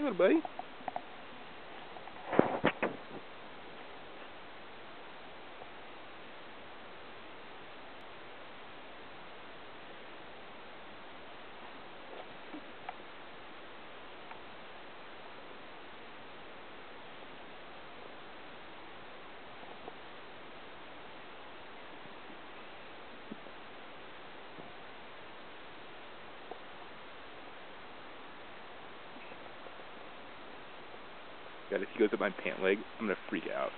Hey, little buddy. God, if he goes up my pant leg, I'm gonna freak out.